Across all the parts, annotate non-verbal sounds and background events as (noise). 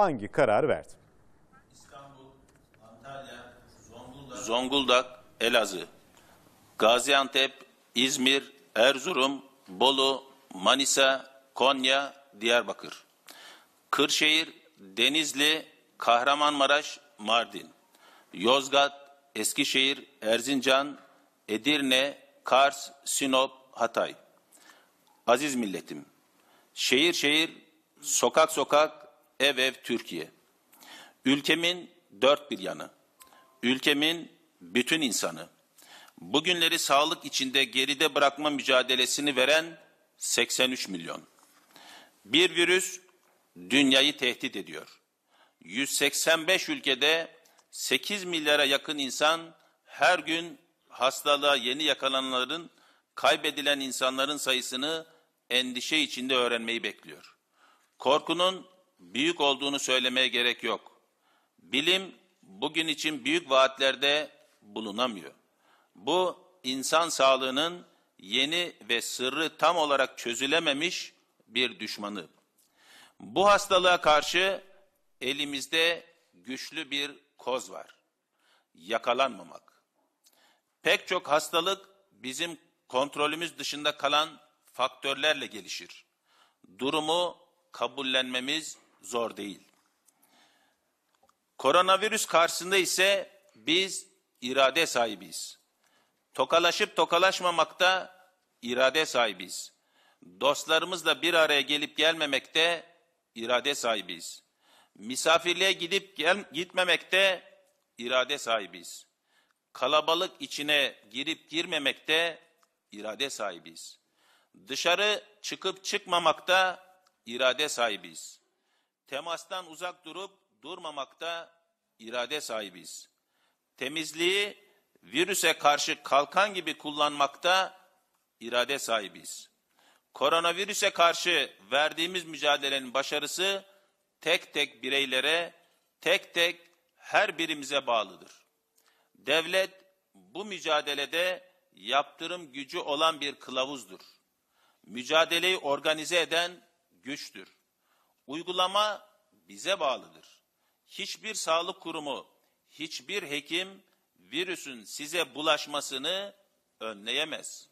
hangi karar verdi? İstanbul, Antalya, Zonguldak, Zonguldak, Elazığ, Gaziantep, İzmir, Erzurum, Bolu, Manisa, Konya, Diyarbakır, Kırşehir, Denizli, Kahramanmaraş, Mardin, Yozgat, Eskişehir, Erzincan, Edirne, Kars, Sinop, Hatay. Aziz milletim, şehir şehir, sokak sokak, ev ev Türkiye. Ülkemin dört bir yanı, ülkemin bütün insanı, bugünleri sağlık içinde geride bırakma mücadelesini veren 83 milyon. Bir virüs dünyayı tehdit ediyor. 185 ülkede 8 milyara yakın insan her gün hastalığa yeni yakalananların, kaybedilen insanların sayısını endişe içinde öğrenmeyi bekliyor. Korkunun büyük olduğunu söylemeye gerek yok. Bilim bugün için büyük vaatlerde bulunamıyor. Bu insan sağlığının yeni ve sırrı tam olarak çözülememiş bir düşmanı. Bu hastalığa karşı elimizde güçlü bir koz var. Yakalanmamak. Pek çok hastalık bizim kontrolümüz dışında kalan faktörlerle gelişir. Durumu kabullenmemiz zor değil. Koronavirüs karşısında ise biz irade sahibiyiz. Tokalaşıp tokalaşmamakta irade sahibiyiz. Dostlarımızla bir araya gelip gelmemekte irade sahibiyiz. Misafirliğe gidip gel, gitmemekte irade sahibiyiz. Kalabalık içine girip girmemekte irade sahibiyiz. Dışarı çıkıp çıkmamakta irade sahibiyiz. Temastan uzak durup durmamakta irade sahibiyiz. Temizliği virüse karşı kalkan gibi kullanmakta irade sahibiyiz. Koronavirüse karşı verdiğimiz mücadelenin başarısı tek tek bireylere, tek tek her birimize bağlıdır. Devlet bu mücadelede yaptırım gücü olan bir kılavuzdur. Mücadeleyi organize eden güçtür. Uygulama bize bağlıdır. Hiçbir sağlık kurumu, hiçbir hekim virüsün size bulaşmasını önleyemez.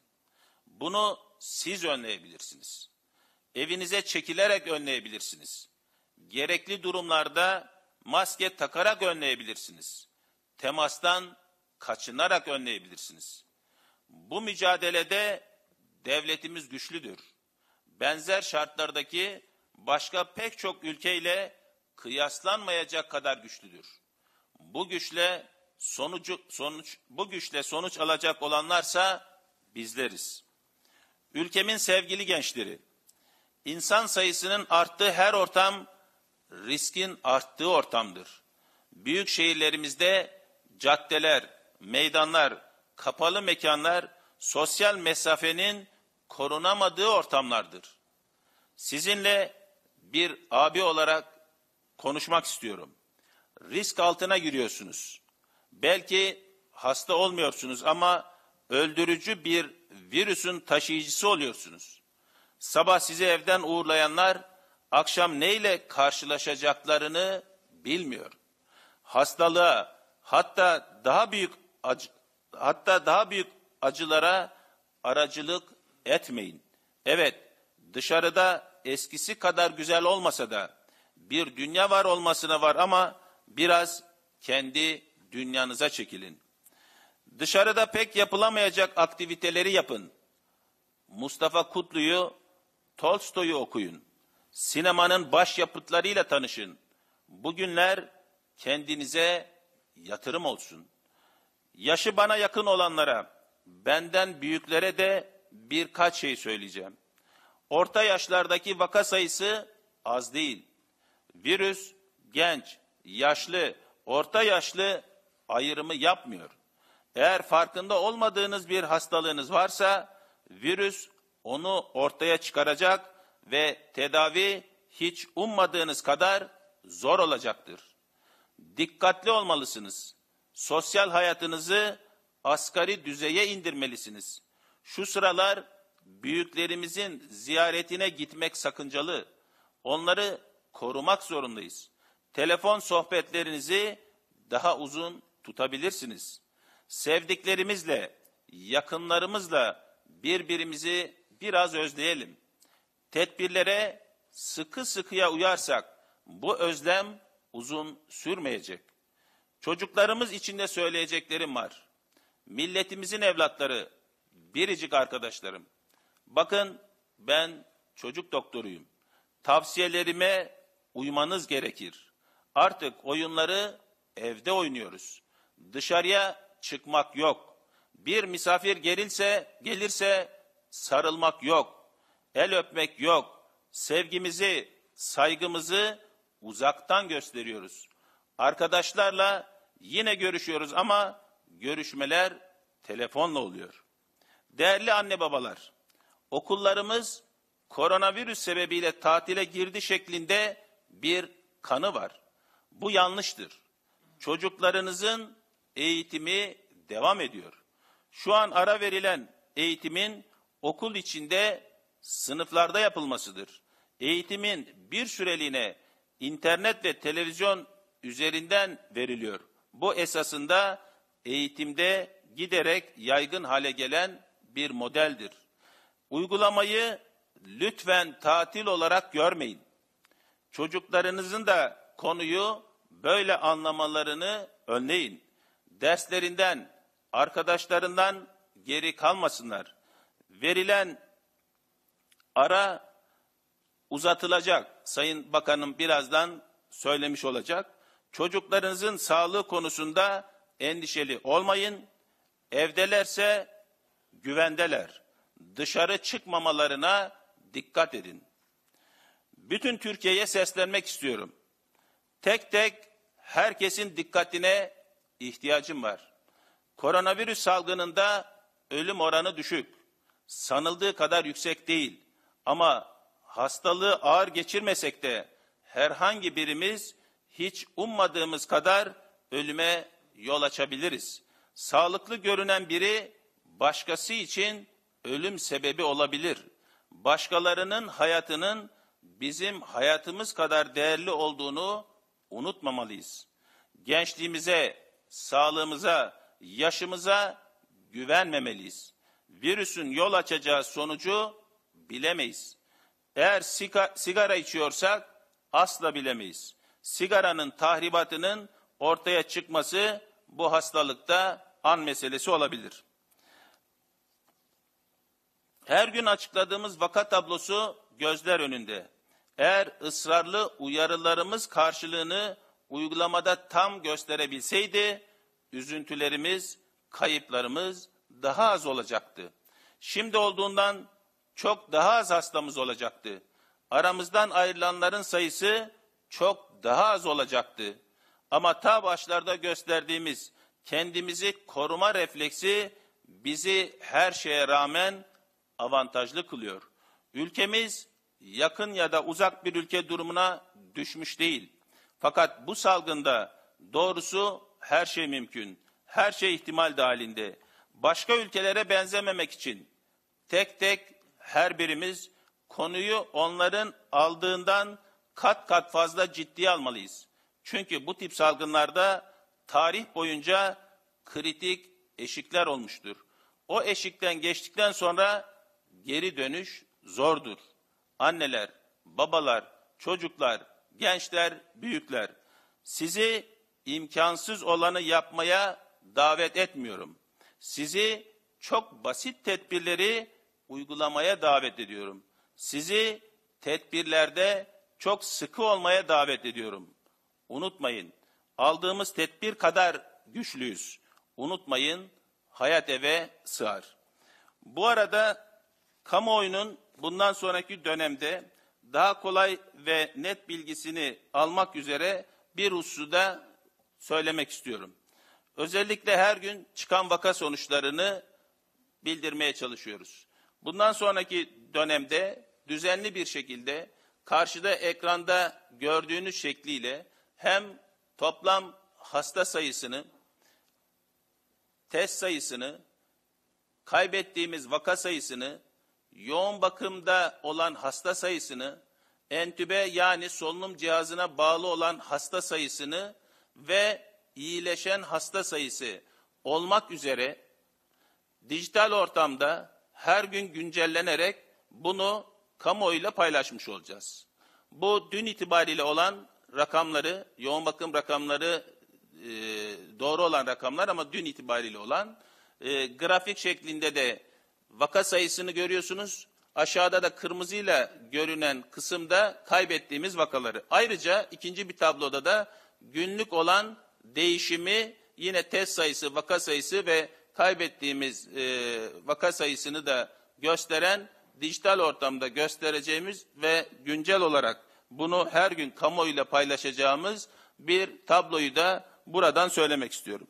Bunu siz önleyebilirsiniz. Evinize çekilerek önleyebilirsiniz. Gerekli durumlarda maske takarak önleyebilirsiniz. Temastan kaçınarak önleyebilirsiniz. Bu mücadelede devletimiz güçlüdür. Benzer şartlardaki başka pek çok ülkeyle kıyaslanmayacak kadar güçlüdür. Bu güçle sonucu sonuç bu güçle sonuç alacak olanlarsa bizleriz. Ülkemin sevgili gençleri, insan sayısının arttığı her ortam riskin arttığı ortamdır. Büyük şehirlerimizde caddeler, meydanlar, kapalı mekanlar sosyal mesafenin korunamadığı ortamlardır. Sizinle bir abi olarak konuşmak istiyorum. Risk altına giriyorsunuz. Belki hasta olmuyorsunuz ama öldürücü bir virüsün taşıyıcısı oluyorsunuz. Sabah sizi evden uğurlayanlar akşam neyle karşılaşacaklarını bilmiyor. Hastalığa hatta daha büyük acı, hatta daha büyük acılara aracılık etmeyin. Evet, dışarıda eskisi kadar güzel olmasa da bir dünya var olmasına var ama biraz kendi dünyanıza çekilin. Dışarıda pek yapılamayacak aktiviteleri yapın. Mustafa Kutlu'yu, Tolstoy'u okuyun. Sinemanın başyapıtlarıyla tanışın. Bugünler kendinize yatırım olsun. Yaşı bana yakın olanlara, benden büyüklere de birkaç şey söyleyeceğim. Orta yaşlardaki vaka sayısı az değil. Virüs genç, yaşlı, orta yaşlı ayrımı yapmıyor. Eğer farkında olmadığınız bir hastalığınız varsa virüs onu ortaya çıkaracak ve tedavi hiç ummadığınız kadar zor olacaktır. Dikkatli olmalısınız. Sosyal hayatınızı asgari düzeye indirmelisiniz. Şu sıralar büyüklerimizin ziyaretine gitmek sakıncalı. Onları korumak zorundayız. telefon sohbetlerinizi daha uzun tutabilirsiniz. Sevdiklerimizle, yakınlarımızla birbirimizi biraz özleyelim. Tedbirlere sıkı sıkıya uyarsak bu özlem uzun sürmeyecek. Çocuklarımız için de söyleyeceklerim var. Milletimizin evlatları, biricik arkadaşlarım. Bakın ben çocuk doktoruyum. Tavsiyelerime uymanız gerekir. Artık oyunları evde oynuyoruz. Dışarıya çıkmak yok. Bir misafir gerilse, gelirse sarılmak yok. El öpmek yok. Sevgimizi, saygımızı uzaktan gösteriyoruz. Arkadaşlarla yine görüşüyoruz ama görüşmeler telefonla oluyor. Değerli anne babalar, okullarımız koronavirüs sebebiyle tatile girdi şeklinde bir kanı var. Bu yanlıştır. Çocuklarınızın eğitimi devam ediyor. Şu an ara verilen eğitimin okul içinde sınıflarda yapılmasıdır. Eğitimin bir süreliğine internet ve televizyon üzerinden veriliyor. Bu esasında eğitimde giderek yaygın hale gelen bir modeldir. Uygulamayı lütfen tatil olarak görmeyin. Çocuklarınızın da konuyu böyle anlamalarını önleyin. Derslerinden, arkadaşlarından geri kalmasınlar. Verilen ara uzatılacak. Sayın Bakanım birazdan söylemiş olacak. Çocuklarınızın sağlığı konusunda endişeli olmayın. Evdelerse güvendeler. Dışarı çıkmamalarına dikkat edin. Bütün Türkiye'ye seslenmek istiyorum. Tek tek herkesin dikkatine ihtiyacım var. Koronavirüs salgınında ölüm oranı düşük. Sanıldığı kadar yüksek değil. Ama hastalığı ağır geçirmesek de herhangi birimiz hiç ummadığımız kadar ölüme yol açabiliriz. Sağlıklı görünen biri başkası için ölüm sebebi olabilir. Başkalarının hayatının bizim hayatımız kadar değerli olduğunu unutmamalıyız. Gençliğimize, sağlığımıza, yaşımıza güvenmemeliyiz. Virüsün yol açacağı sonucu bilemeyiz. Eğer sigara içiyorsak asla bilemeyiz. Sigaranın tahribatının ortaya çıkması bu hastalıkta an meselesi olabilir. Her gün açıkladığımız vaka tablosu gözler önünde. Eğer ısrarlı uyarılarımız karşılığını uygulamada tam gösterebilseydi, üzüntülerimiz, kayıplarımız daha az olacaktı. Şimdi olduğundan çok daha az hastamız olacaktı. Aramızdan ayrılanların sayısı çok daha az olacaktı. Ama ta başlarda gösterdiğimiz kendimizi koruma refleksi bizi her şeye rağmen avantajlı kılıyor. Ülkemiz yakın ya da uzak bir ülke durumuna düşmüş değil. Fakat bu salgında doğrusu her şey mümkün. Her şey ihtimal dahilinde. Başka ülkelere benzememek için tek tek her birimiz konuyu onların aldığından kat kat fazla ciddiye almalıyız. Çünkü bu tip salgınlarda tarih boyunca kritik eşikler olmuştur. O eşikten geçtikten sonra geri dönüş zordur. Anneler, babalar, çocuklar, gençler, büyükler sizi imkansız olanı yapmaya davet etmiyorum. Sizi çok basit tedbirleri uygulamaya davet ediyorum. Sizi tedbirlerde çok sıkı olmaya davet ediyorum. Unutmayın, aldığımız tedbir kadar güçlüyüz. Unutmayın, hayat eve sığar. Bu arada kamuoyunun bundan sonraki dönemde daha kolay ve net bilgisini almak üzere bir husuda söylemek istiyorum. Özellikle her gün çıkan vaka sonuçlarını bildirmeye çalışıyoruz. Bundan sonraki dönemde düzenli bir şekilde karşıda ekranda gördüğünüz şekliyle hem toplam hasta sayısını, test sayısını, kaybettiğimiz vaka sayısını, yoğun bakımda olan hasta sayısını entübe yani solunum cihazına bağlı olan hasta sayısını ve iyileşen hasta sayısı olmak üzere dijital ortamda her gün güncellenerek bunu kamuoyuyla paylaşmış olacağız. Bu dün itibariyle olan rakamları, yoğun bakım rakamları e, doğru olan rakamlar ama dün itibariyle olan e, grafik şeklinde de vaka sayısını görüyorsunuz. Aşağıda da kırmızıyla görünen kısımda kaybettiğimiz vakaları. Ayrıca ikinci bir tabloda da günlük olan değişimi yine test sayısı, vaka sayısı ve kaybettiğimiz e, vaka sayısını da gösteren dijital ortamda göstereceğimiz ve güncel olarak bunu her gün kamuoyuyla paylaşacağımız bir tabloyu da buradan söylemek istiyorum.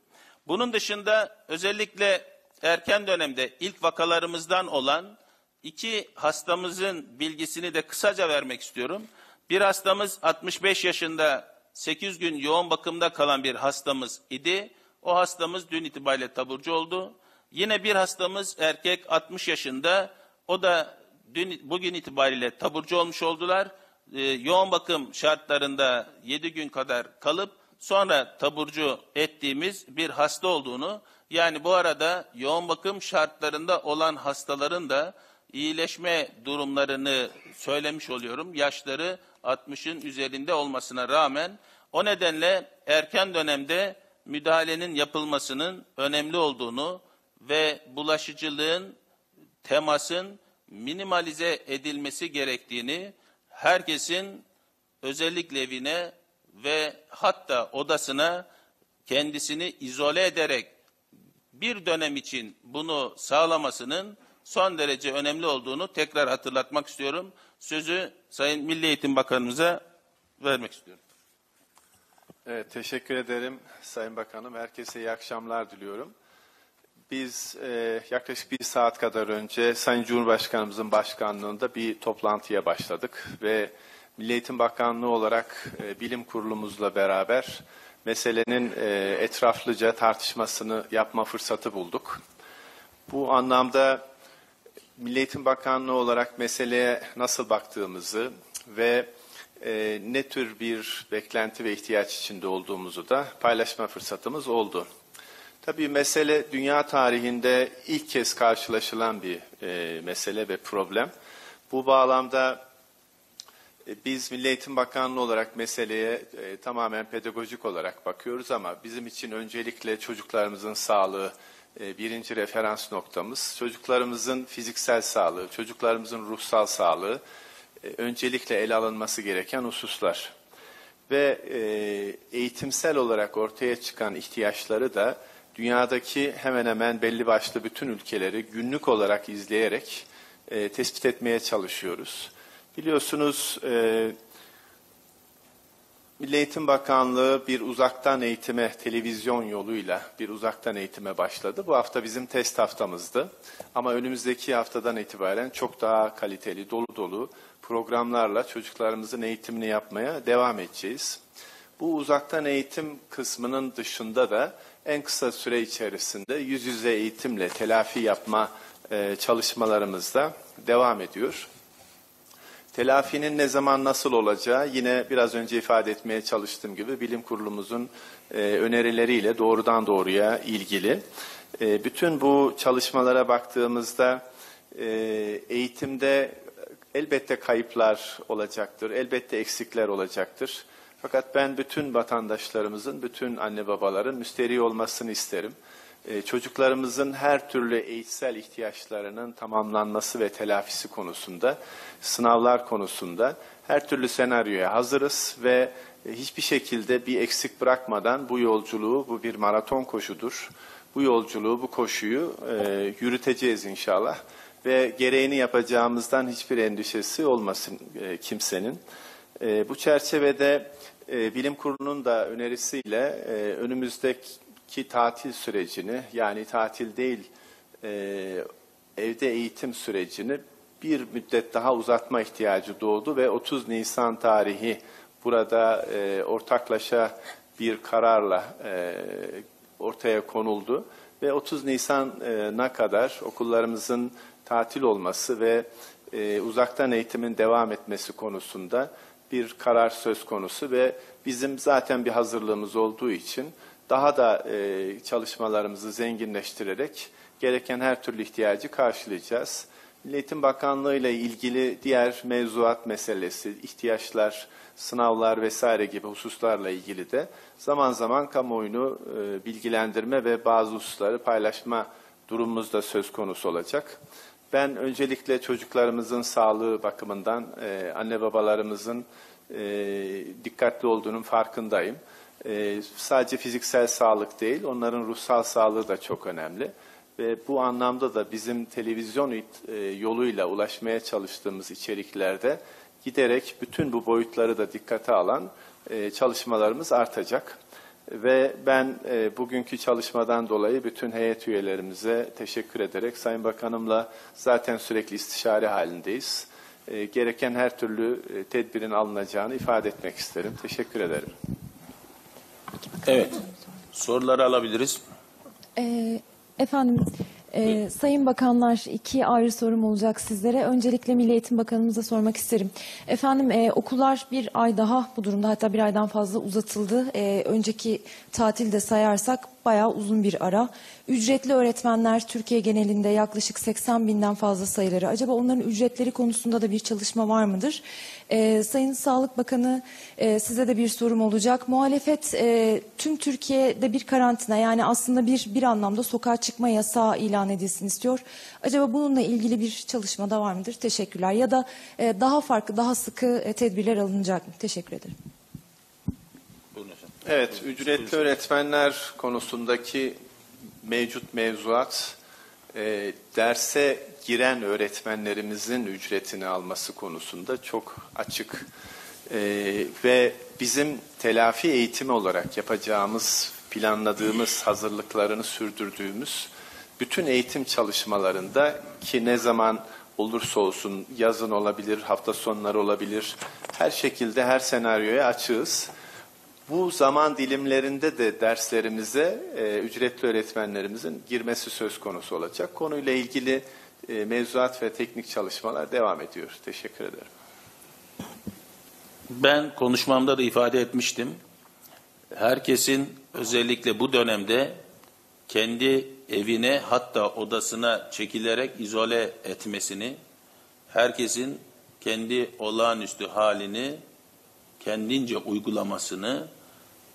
Bunun dışında özellikle erken dönemde ilk vakalarımızdan olan iki hastamızın bilgisini de kısaca vermek istiyorum. Bir hastamız 65 yaşında 8 gün yoğun bakımda kalan bir hastamız idi. O hastamız dün itibariyle taburcu oldu. Yine bir hastamız erkek 60 yaşında. O da dün bugün itibariyle taburcu olmuş oldular. Ee, yoğun bakım şartlarında 7 gün kadar kalıp sonra taburcu ettiğimiz bir hasta olduğunu yani bu arada yoğun bakım şartlarında olan hastaların da iyileşme durumlarını söylemiş oluyorum. Yaşları 60'ın üzerinde olmasına rağmen o nedenle erken dönemde müdahalenin yapılmasının önemli olduğunu ve bulaşıcılığın, temasın minimalize edilmesi gerektiğini herkesin özellikle evine ve hatta odasına kendisini izole ederek bir dönem için bunu sağlamasının son derece önemli olduğunu tekrar hatırlatmak istiyorum. Sözü Sayın Milli Eğitim Bakanımıza vermek istiyorum. Evet, teşekkür ederim Sayın Bakanım. Herkese iyi akşamlar diliyorum. Biz e, yaklaşık bir saat kadar önce Sayın Cumhurbaşkanımızın başkanlığında bir toplantıya başladık ve Milli Eğitim Bakanlığı olarak e, bilim kurulumuzla beraber meselenin e, etraflıca tartışmasını yapma fırsatı bulduk. Bu anlamda Milli Eğitim Bakanlığı olarak meseleye nasıl baktığımızı ve e, ne tür bir beklenti ve ihtiyaç içinde olduğumuzu da paylaşma fırsatımız oldu. Tabii mesele dünya tarihinde ilk kez karşılaşılan bir e, mesele ve problem. Bu bağlamda biz Milli Eğitim Bakanlığı olarak meseleye e, tamamen pedagojik olarak bakıyoruz ama bizim için öncelikle çocuklarımızın sağlığı e, birinci referans noktamız. Çocuklarımızın fiziksel sağlığı, çocuklarımızın ruhsal sağlığı e, öncelikle ele alınması gereken hususlar. Ve e, eğitimsel olarak ortaya çıkan ihtiyaçları da dünyadaki hemen hemen belli başlı bütün ülkeleri günlük olarak izleyerek e, tespit etmeye çalışıyoruz. Biliyorsunuz e, Milli Eğitim Bakanlığı bir uzaktan eğitime, televizyon yoluyla bir uzaktan eğitime başladı. Bu hafta bizim test haftamızdı. Ama önümüzdeki haftadan itibaren çok daha kaliteli, dolu dolu programlarla çocuklarımızın eğitimini yapmaya devam edeceğiz. Bu uzaktan eğitim kısmının dışında da en kısa süre içerisinde yüz yüze eğitimle telafi yapma e, çalışmalarımız da devam ediyor. Telafinin ne zaman nasıl olacağı yine biraz önce ifade etmeye çalıştığım gibi bilim kurulumuzun e, önerileriyle doğrudan doğruya ilgili. E, bütün bu çalışmalara baktığımızda e, eğitimde elbette kayıplar olacaktır, elbette eksikler olacaktır. Fakat ben bütün vatandaşlarımızın, bütün anne babaların müsteri olmasını isterim. Ee, çocuklarımızın her türlü eğitsel ihtiyaçlarının tamamlanması ve telafisi konusunda, sınavlar konusunda her türlü senaryoya hazırız ve e, hiçbir şekilde bir eksik bırakmadan bu yolculuğu, bu bir maraton koşudur. Bu yolculuğu, bu koşuyu e, yürüteceğiz inşallah ve gereğini yapacağımızdan hiçbir endişesi olmasın e, kimsenin. E, bu çerçevede e, Bilim Kurulu'nun da önerisiyle e, önümüzdeki tatil sürecini yani tatil değil e, evde eğitim sürecini bir müddet daha uzatma ihtiyacı doğdu ve 30 Nisan tarihi burada e, ortaklaşa bir kararla e, ortaya konuldu. Ve 30 Nisan'a kadar okullarımızın tatil olması ve e, uzaktan eğitimin devam etmesi konusunda bir karar söz konusu ve bizim zaten bir hazırlığımız olduğu için daha da e, çalışmalarımızı zenginleştirerek gereken her türlü ihtiyacı karşılayacağız. Milli Bakanlığı ile ilgili diğer mevzuat meselesi, ihtiyaçlar, sınavlar vesaire gibi hususlarla ilgili de zaman zaman kamuoyunu e, bilgilendirme ve bazı hususları paylaşma durumumuz da söz konusu olacak. Ben öncelikle çocuklarımızın sağlığı bakımından e, anne babalarımızın e, dikkatli olduğunun farkındayım. E, sadece fiziksel sağlık değil, onların ruhsal sağlığı da çok önemli. Ve bu anlamda da bizim televizyon e, yoluyla ulaşmaya çalıştığımız içeriklerde giderek bütün bu boyutları da dikkate alan e, çalışmalarımız artacak. Ve ben e, bugünkü çalışmadan dolayı bütün heyet üyelerimize teşekkür ederek Sayın Bakanımla zaten sürekli istişare halindeyiz. Gereken her türlü tedbirin alınacağını ifade etmek isterim. Teşekkür ederim. Evet. Soruları alabiliriz. Ee, efendim, e, Sayın Bakanlar iki ayrı sorum olacak sizlere. Öncelikle Milli Eğitim Bakanımıza sormak isterim. Efendim e, okullar bir ay daha bu durumda hatta bir aydan fazla uzatıldı. E, önceki tatilde sayarsak bayağı uzun bir ara. Ücretli öğretmenler Türkiye genelinde yaklaşık 80 binden fazla sayıları. Acaba onların ücretleri konusunda da bir çalışma var mıdır? Ee, Sayın Sağlık Bakanı e, size de bir sorum olacak. Muhalefet e, tüm Türkiye'de bir karantina yani aslında bir bir anlamda sokağa çıkma yasağı ilan edilsin istiyor. Acaba bununla ilgili bir çalışma da var mıdır? Teşekkürler. Ya da e, daha farklı, daha sıkı e, tedbirler alınacak mı? Teşekkür ederim. Evet, ücretli öğretmenler konusundaki mevcut mevzuat e, derse giren öğretmenlerimizin ücretini alması konusunda çok açık E, ve bizim telafi eğitimi olarak yapacağımız, planladığımız, hazırlıklarını sürdürdüğümüz bütün eğitim çalışmalarında ki ne zaman olursa olsun yazın olabilir, hafta sonları olabilir, her şekilde her senaryoya açığız. Bu zaman dilimlerinde de derslerimize e, ücretli öğretmenlerimizin girmesi söz konusu olacak. Konuyla ilgili e, mevzuat ve teknik çalışmalar devam ediyor. Teşekkür ederim. Ben konuşmamda da ifade etmiştim. Herkesin özellikle bu dönemde kendi evine hatta odasına çekilerek izole etmesini, herkesin kendi olağanüstü halini kendince uygulamasını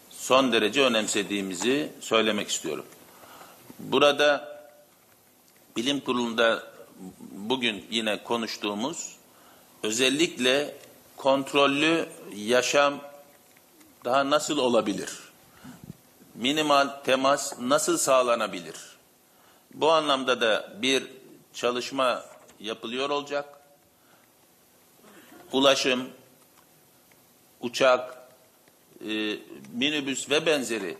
son derece önemsediğimizi söylemek istiyorum. Burada bilim kurulunda bugün yine konuştuğumuz özellikle kontrollü yaşam daha nasıl olabilir? Minimal temas nasıl sağlanabilir? Bu anlamda da bir çalışma yapılıyor olacak. Ulaşım, uçak, e, minibüs ve benzeri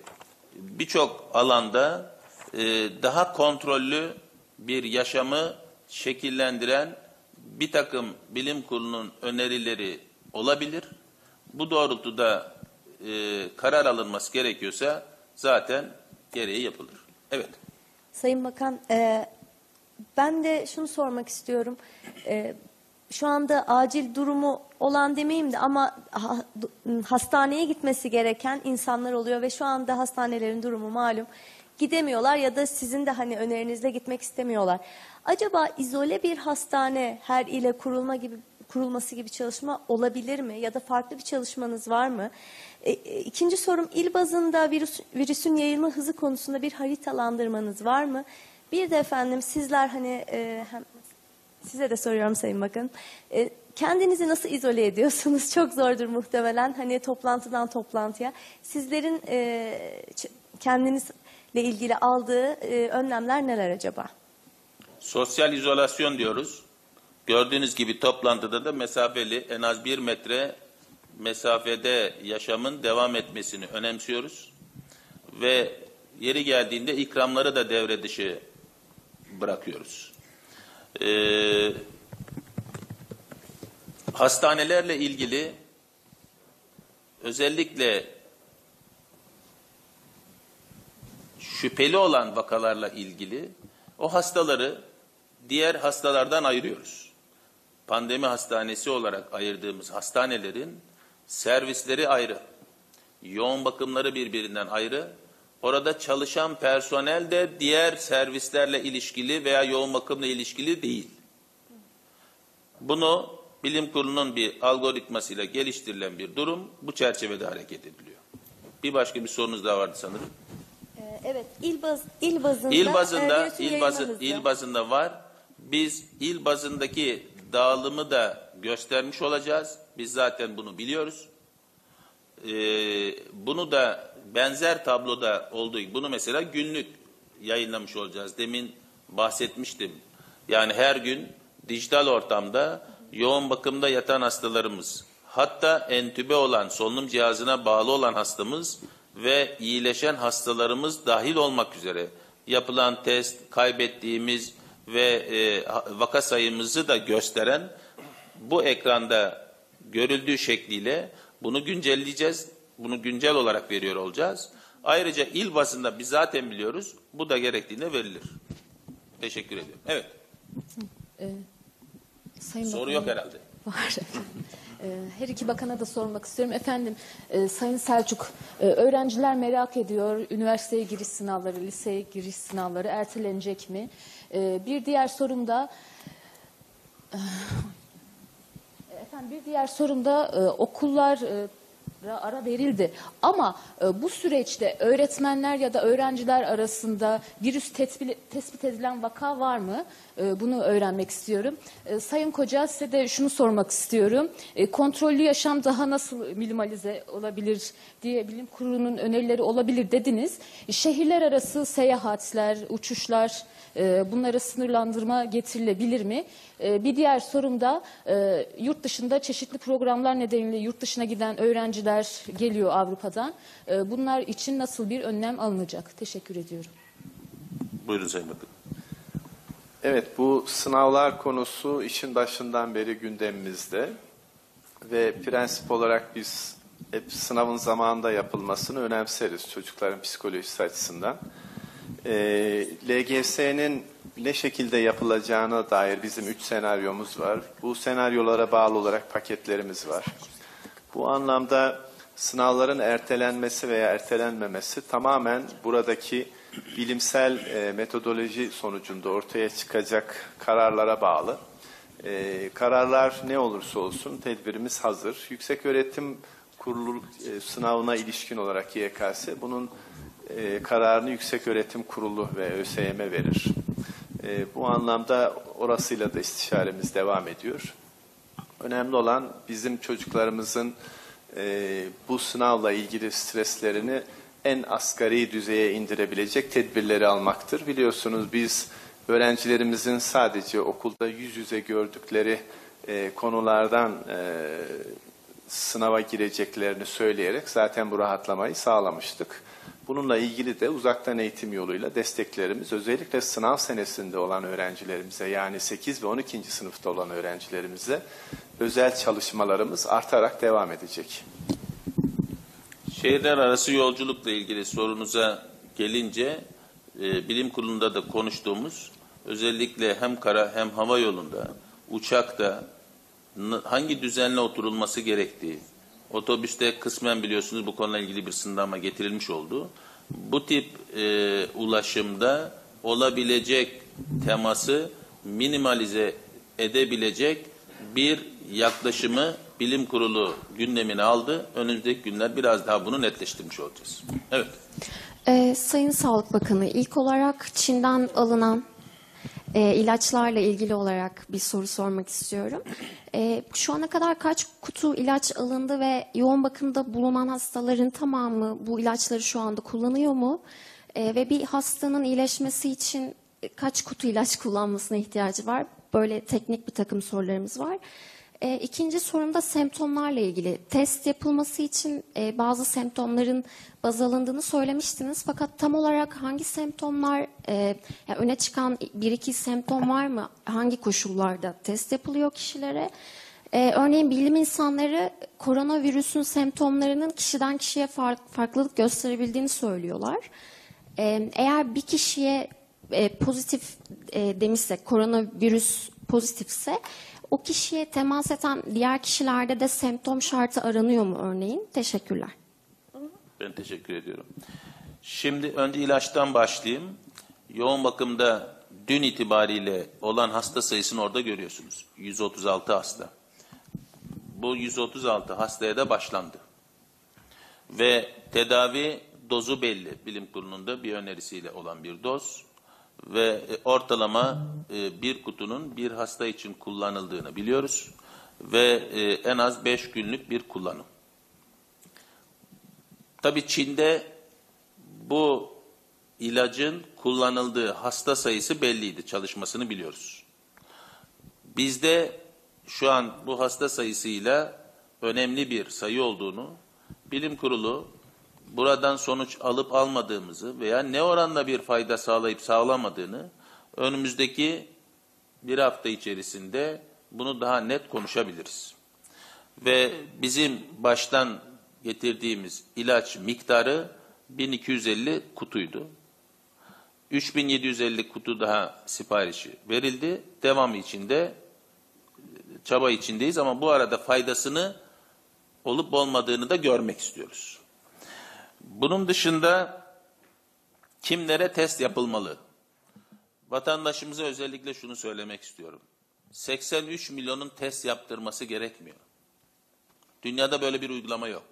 birçok alanda e, daha kontrollü bir yaşamı şekillendiren bir takım bilim kurulunun önerileri olabilir. Bu doğrultuda e, karar alınması gerekiyorsa zaten gereği yapılır. Evet. Sayın Bakan, e, ben de şunu sormak istiyorum. E, şu anda acil durumu olan demeyeyim de ama hastaneye gitmesi gereken insanlar oluyor ve şu anda hastanelerin durumu malum. Gidemiyorlar ya da sizin de hani önerinizle gitmek istemiyorlar. Acaba izole bir hastane her ile kurulma gibi kurulması gibi çalışma olabilir mi? Ya da farklı bir çalışmanız var mı? E, e, ikinci sorum il bazında virüs, virüsün yayılma hızı konusunda bir haritalandırmanız var mı? Bir de efendim sizler hani e, hem Size de soruyorum Sayın Bakan. E, kendinizi nasıl izole ediyorsunuz? (laughs) Çok zordur muhtemelen. Hani toplantıdan toplantıya. Sizlerin e, kendinizle ilgili aldığı e, önlemler neler acaba? Sosyal izolasyon diyoruz. Gördüğünüz gibi toplantıda da mesafeli en az bir metre mesafede yaşamın devam etmesini önemsiyoruz. Ve yeri geldiğinde ikramları da devre dışı bırakıyoruz. Ee, hastanelerle ilgili özellikle şüpheli olan vakalarla ilgili o hastaları diğer hastalardan ayırıyoruz. pandemi hastanesi olarak ayırdığımız hastanelerin servisleri ayrı. Yoğun bakımları birbirinden ayrı. Orada çalışan personel de diğer servislerle ilişkili veya yoğun bakımla ilişkili değil. Bunu bilim kurulunun bir algoritmasıyla geliştirilen bir durum. Bu çerçevede hareket ediliyor. Bir başka bir sorunuz daha vardı sanırım. Ee, evet, il, baz, il bazında, İl e, bazında, virüsün il, bazı, il bazında var. Biz il bazındaki dağılımı da göstermiş olacağız. Biz zaten bunu biliyoruz. Ee, bunu da benzer tabloda olduğu gibi, bunu mesela günlük yayınlamış olacağız. Demin bahsetmiştim. Yani her gün dijital ortamda yoğun bakımda yatan hastalarımız, hatta entübe olan, solunum cihazına bağlı olan hastamız ve iyileşen hastalarımız dahil olmak üzere yapılan test, kaybettiğimiz ve e, vaka sayımızı da gösteren bu ekranda görüldüğü şekliyle bunu güncelleyeceğiz. Bunu güncel olarak veriyor olacağız. Ayrıca il bazında biz zaten biliyoruz. Bu da gerektiğinde verilir. Teşekkür ediyorum. Evet. Sayın Soru Bakanım. yok herhalde. (laughs) Var. Ee, Her iki bakana da sormak istiyorum. Efendim, e, Sayın Selçuk, e, öğrenciler merak ediyor. Üniversiteye giriş sınavları, liseye giriş sınavları ertelenecek mi? E, Bir diğer sorum da (laughs) Efendim bir diğer sorum da e, okullar e, ara verildi. Ama e, bu süreçte öğretmenler ya da öğrenciler arasında virüs tespit, tespit edilen vaka var mı? E, bunu öğrenmek istiyorum. E, Sayın Koca size de şunu sormak istiyorum. E, kontrollü yaşam daha nasıl minimalize olabilir diye bilim kurulunun önerileri olabilir dediniz. Şehirler arası seyahatler, uçuşlar e, bunlara sınırlandırma getirilebilir mi? E, Bir diğer sorum da e, yurt dışında çeşitli programlar nedeniyle yurt dışına giden öğrenciler geliyor Avrupa'dan. E, Bunlar için nasıl bir önlem alınacak? Teşekkür ediyorum. Buyurun Sayın Bakan. Evet, bu sınavlar konusu işin başından beri gündemimizde ve prensip olarak biz hep sınavın zamanında yapılmasını önemseriz çocukların psikolojisi açısından. Ee, LGS'nin ne şekilde yapılacağına dair bizim üç senaryomuz var. Bu senaryolara bağlı olarak paketlerimiz var. Bu anlamda sınavların ertelenmesi veya ertelenmemesi tamamen buradaki bilimsel e, metodoloji sonucunda ortaya çıkacak kararlara bağlı. E, kararlar ne olursa olsun tedbirimiz hazır. Yüksek Öğretim Kurulu e, sınavına ilişkin olarak YKS bunun e, kararını Yüksek Öğretim Kurulu ve ÖSYM verir. E, bu anlamda orasıyla da istişaremiz devam ediyor. Önemli olan bizim çocuklarımızın e, bu sınavla ilgili streslerini en asgari düzeye indirebilecek tedbirleri almaktır. Biliyorsunuz biz öğrencilerimizin sadece okulda yüz yüze gördükleri e, konulardan e, sınava gireceklerini söyleyerek zaten bu rahatlamayı sağlamıştık. Bununla ilgili de uzaktan eğitim yoluyla desteklerimiz özellikle sınav senesinde olan öğrencilerimize yani 8 ve 12. sınıfta olan öğrencilerimize özel çalışmalarımız artarak devam edecek. Şehirler arası yolculukla ilgili sorunuza gelince e, bilim kurulunda da konuştuğumuz özellikle hem kara hem hava yolunda uçakta hangi düzenle oturulması gerektiği otobüste kısmen biliyorsunuz bu konuyla ilgili bir sınırlama getirilmiş oldu. Bu tip e, ulaşımda olabilecek teması minimalize edebilecek bir yaklaşımı bilim kurulu gündemine aldı. Önümüzdeki günler biraz daha bunu netleştirmiş olacağız. Evet. Ee, Sayın Sağlık Bakanı, ilk olarak Çin'den alınan e, ilaçlarla ilgili olarak bir soru sormak istiyorum. E, şu ana kadar kaç kutu ilaç alındı ve yoğun bakımda bulunan hastaların tamamı bu ilaçları şu anda kullanıyor mu? E, ve bir hastanın iyileşmesi için kaç kutu ilaç (laughs) kullanmasına ihtiyacı var? Böyle teknik bir takım sorularımız var. E, ikinci sorum da semptomlarla ilgili. Test yapılması için e, bazı semptomların baz alındığını söylemiştiniz. Fakat tam olarak hangi semptomlar, e, yani öne çıkan bir iki semptom var mı? Hangi koşullarda test yapılıyor kişilere? E, örneğin bilim insanları koronavirüsün semptomlarının kişiden kişiye fark- farklılık gösterebildiğini söylüyorlar. E, eğer bir kişiye e, pozitif e, demişsek, koronavirüs pozitifse O kişiye temas eden diğer kişilerde de semptom şartı aranıyor mu örneğin? Teşekkürler. Ben teşekkür ediyorum. Şimdi önce ilaçtan başlayayım. Yoğun bakımda dün itibariyle olan hasta sayısını orada görüyorsunuz. 136 hasta. Bu 136 hastaya da başlandı. Ve tedavi dozu belli. Bilim kurulunda bir önerisiyle olan bir doz. Ve e, ortalama e, bir kutunun bir hasta için kullanıldığını biliyoruz. Ve e, en az 5 günlük bir kullanım. Tabii Çin'de bu ilacın kullanıldığı hasta sayısı belliydi. Çalışmasını biliyoruz. Bizde şu an bu hasta sayısıyla önemli bir sayı olduğunu bilim kurulu buradan sonuç alıp almadığımızı veya ne oranda bir fayda sağlayıp sağlamadığını önümüzdeki bir hafta içerisinde bunu daha net konuşabiliriz. Ve bizim baştan getirdiğimiz ilaç miktarı 1250 kutuydu. 3750 kutu daha siparişi verildi. Devamı içinde çaba içindeyiz ama bu arada faydasını olup olmadığını da görmek istiyoruz. Bunun dışında kimlere test yapılmalı? Vatandaşımıza özellikle şunu söylemek istiyorum. 83 milyonun test yaptırması gerekmiyor. Dünyada böyle bir uygulama yok.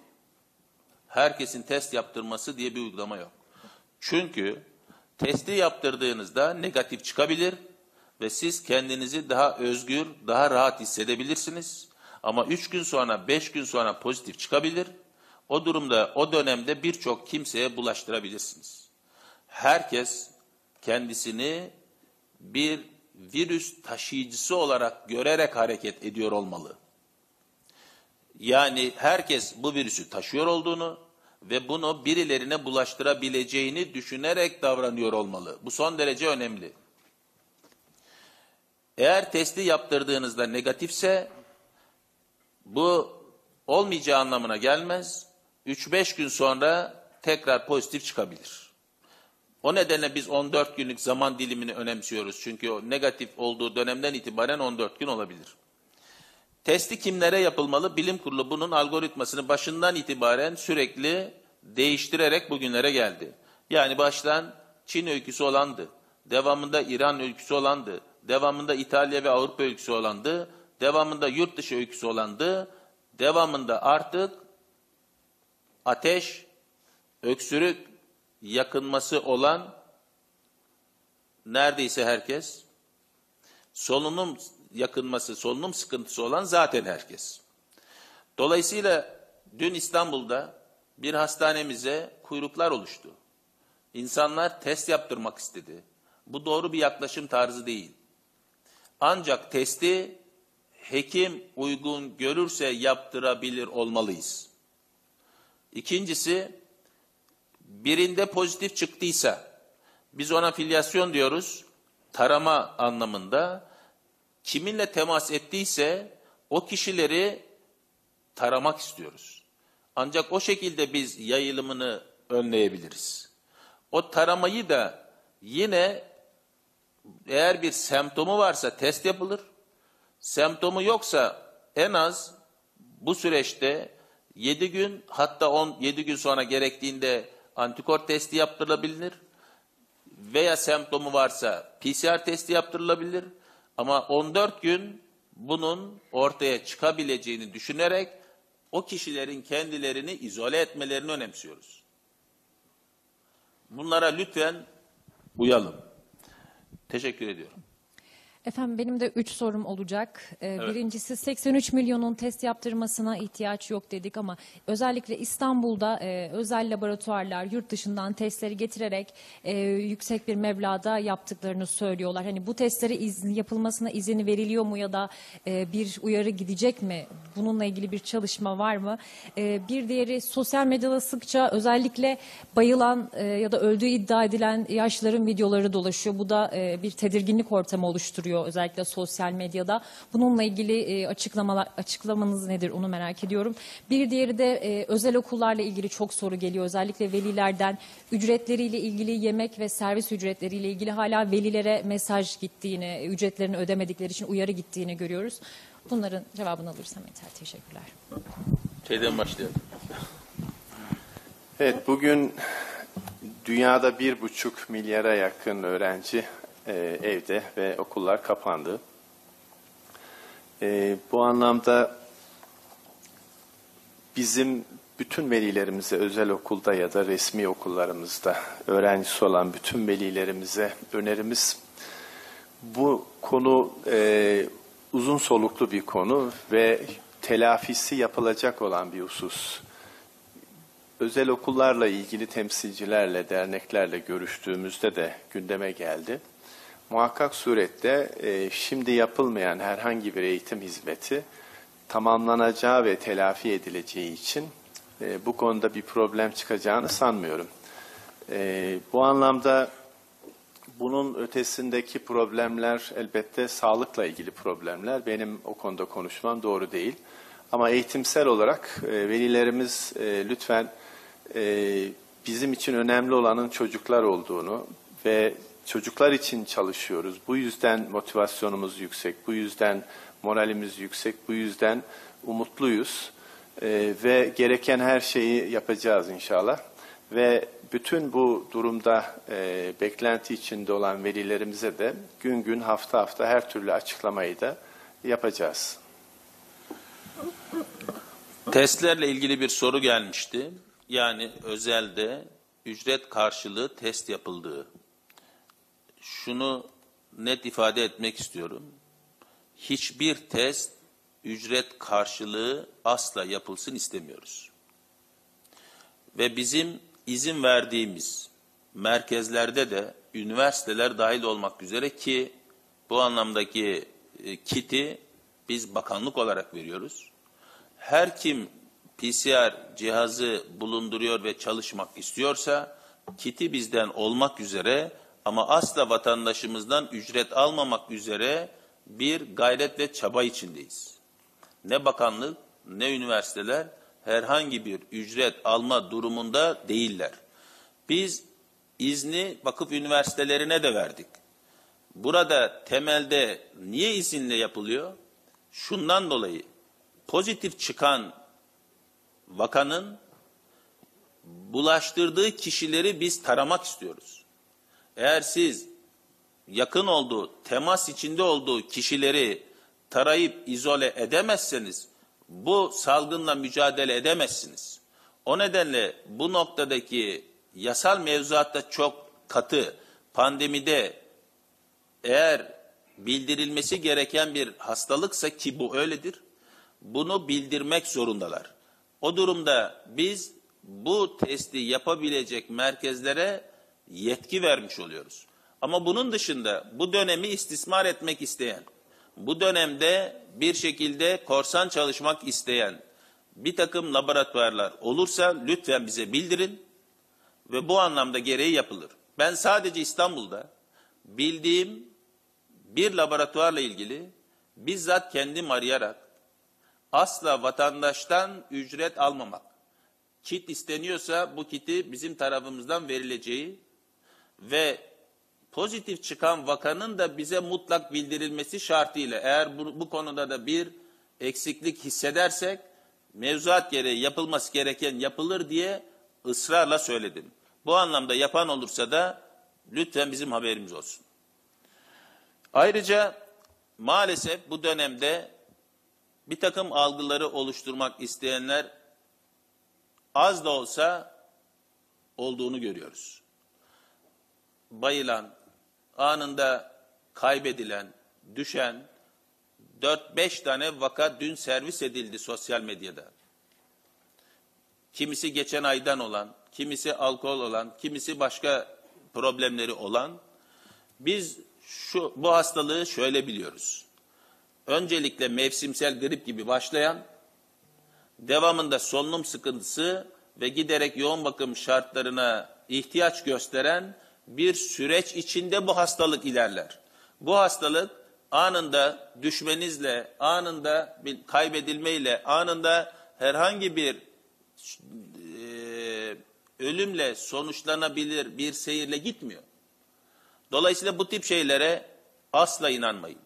Herkesin test yaptırması diye bir uygulama yok. Çünkü testi yaptırdığınızda negatif çıkabilir ve siz kendinizi daha özgür, daha rahat hissedebilirsiniz. Ama 3 gün sonra, 5 gün sonra pozitif çıkabilir. O durumda, o dönemde birçok kimseye bulaştırabilirsiniz. Herkes kendisini bir virüs taşıyıcısı olarak görerek hareket ediyor olmalı. Yani herkes bu virüsü taşıyor olduğunu ve bunu birilerine bulaştırabileceğini düşünerek davranıyor olmalı. Bu son derece önemli. Eğer testi yaptırdığınızda negatifse bu olmayacağı anlamına gelmez. 3-5 gün sonra tekrar pozitif çıkabilir. O nedenle biz 14 günlük zaman dilimini önemsiyoruz. Çünkü o negatif olduğu dönemden itibaren 14 gün olabilir. Testi kimlere yapılmalı? Bilim kurulu bunun algoritmasını başından itibaren sürekli değiştirerek bugünlere geldi. Yani baştan Çin öyküsü olandı. Devamında İran öyküsü olandı. Devamında İtalya ve Avrupa öyküsü olandı. Devamında yurt dışı öyküsü olandı. Devamında artık ateş, öksürük, yakınması olan neredeyse herkes, solunum yakınması, solunum sıkıntısı olan zaten herkes. Dolayısıyla dün İstanbul'da bir hastanemize kuyruklar oluştu. İnsanlar test yaptırmak istedi. Bu doğru bir yaklaşım tarzı değil. Ancak testi hekim uygun görürse yaptırabilir olmalıyız. İkincisi, birinde pozitif çıktıysa, biz ona filyasyon diyoruz, tarama anlamında, kiminle temas ettiyse o kişileri taramak istiyoruz. Ancak o şekilde biz yayılımını önleyebiliriz. O taramayı da yine eğer bir semptomu varsa test yapılır. Semptomu yoksa en az bu süreçte 7 gün hatta 17 gün sonra gerektiğinde antikor testi yaptırılabilir. Veya semptomu varsa PCR testi yaptırılabilir. Ama 14 gün bunun ortaya çıkabileceğini düşünerek o kişilerin kendilerini izole etmelerini önemsiyoruz. Bunlara lütfen uyalım. Teşekkür ediyorum. Efendim benim de üç sorum olacak. Ee, Birincisi 83 milyonun test yaptırmasına ihtiyaç yok dedik ama özellikle İstanbul'da e, özel laboratuvarlar yurt dışından testleri getirerek e, yüksek bir meblağda yaptıklarını söylüyorlar. Hani bu testleri izin, yapılmasına izin veriliyor mu ya da e, bir uyarı gidecek mi? Bununla ilgili bir çalışma var mı? E, bir diğeri sosyal medyada sıkça özellikle bayılan e, ya da öldüğü iddia edilen yaşların videoları dolaşıyor. Bu da e, bir tedirginlik ortamı oluşturuyor özellikle sosyal medyada. Bununla ilgili e, açıklamalar açıklamanız nedir onu merak ediyorum. Bir diğeri de özel okullarla ilgili çok soru geliyor. Özellikle velilerden ücretleriyle ilgili yemek ve servis ücretleriyle ilgili hala velilere mesaj gittiğini, ücretlerini ödemedikleri için uyarı gittiğini görüyoruz. Bunların cevabını alırsam yeter. Teşekkürler. Şeyden başlayalım. Evet, bugün dünyada bir buçuk milyara yakın öğrenci e, evde ve okullar kapandı. E, bu anlamda bizim bütün velilerimize özel okulda ya da resmi okullarımızda öğrencisi olan bütün velilerimize önerimiz bu konu e, uzun soluklu bir konu ve telafisi yapılacak olan bir husus özel okullarla ilgili temsilcilerle, derneklerle görüştüğümüzde de gündeme geldi. Muhakkak surette e, şimdi yapılmayan herhangi bir eğitim hizmeti tamamlanacağı ve telafi edileceği için e, bu konuda bir problem çıkacağını sanmıyorum. E, bu anlamda bunun ötesindeki problemler elbette sağlıkla ilgili problemler. Benim o konuda konuşmam doğru değil. Ama eğitimsel olarak e, velilerimiz e, lütfen e, bizim için önemli olanın çocuklar olduğunu ve çocuklar için çalışıyoruz. Bu yüzden motivasyonumuz yüksek, bu yüzden moralimiz yüksek, bu yüzden umutluyuz E, ve gereken her şeyi yapacağız inşallah. Ve bütün bu durumda e, beklenti içinde olan velilerimize de gün gün hafta hafta her türlü açıklamayı da yapacağız. Testlerle ilgili bir soru gelmişti. Yani özelde ücret karşılığı test yapıldığı. Şunu net ifade etmek istiyorum. Hiçbir test ücret karşılığı asla yapılsın istemiyoruz. Ve bizim izin verdiğimiz merkezlerde de üniversiteler dahil olmak üzere ki bu anlamdaki e, kiti biz bakanlık olarak veriyoruz. Her kim PCR cihazı bulunduruyor ve çalışmak istiyorsa kiti bizden olmak üzere ama asla vatandaşımızdan ücret almamak üzere bir gayret ve çaba içindeyiz. Ne bakanlık ne üniversiteler herhangi bir ücret alma durumunda değiller. Biz izni vakıf üniversitelerine de verdik. Burada temelde niye izinle yapılıyor? Şundan dolayı pozitif çıkan vakanın bulaştırdığı kişileri biz taramak istiyoruz. Eğer siz yakın olduğu, temas içinde olduğu kişileri tarayıp izole edemezseniz bu salgınla mücadele edemezsiniz. O nedenle bu noktadaki yasal mevzuatta çok katı, pandemide eğer bildirilmesi gereken bir hastalıksa ki bu öyledir, bunu bildirmek zorundalar. O durumda biz bu testi yapabilecek merkezlere yetki vermiş oluyoruz. Ama bunun dışında bu dönemi istismar etmek isteyen, bu dönemde bir şekilde korsan çalışmak isteyen bir takım laboratuvarlar olursa lütfen bize bildirin ve bu anlamda gereği yapılır. Ben sadece İstanbul'da bildiğim bir laboratuvarla ilgili bizzat kendim arayarak asla vatandaştan ücret almamak. Kit isteniyorsa bu kiti bizim tarafımızdan verileceği ve pozitif çıkan vakanın da bize mutlak bildirilmesi şartıyla eğer bu, bu konuda da bir eksiklik hissedersek mevzuat gereği yapılması gereken yapılır diye ısrarla söyledim. Bu anlamda yapan olursa da lütfen bizim haberimiz olsun. Ayrıca maalesef bu dönemde bir takım algıları oluşturmak isteyenler az da olsa olduğunu görüyoruz. Bayılan, anında kaybedilen, düşen 4-5 tane vaka dün servis edildi sosyal medyada. Kimisi geçen aydan olan, kimisi alkol olan, kimisi başka problemleri olan. Biz şu bu hastalığı şöyle biliyoruz. Öncelikle mevsimsel grip gibi başlayan, devamında solunum sıkıntısı ve giderek yoğun bakım şartlarına ihtiyaç gösteren bir süreç içinde bu hastalık ilerler. Bu hastalık anında düşmenizle, anında kaybedilmeyle, anında herhangi bir e, ölümle sonuçlanabilir bir seyirle gitmiyor. Dolayısıyla bu tip şeylere asla inanmayın.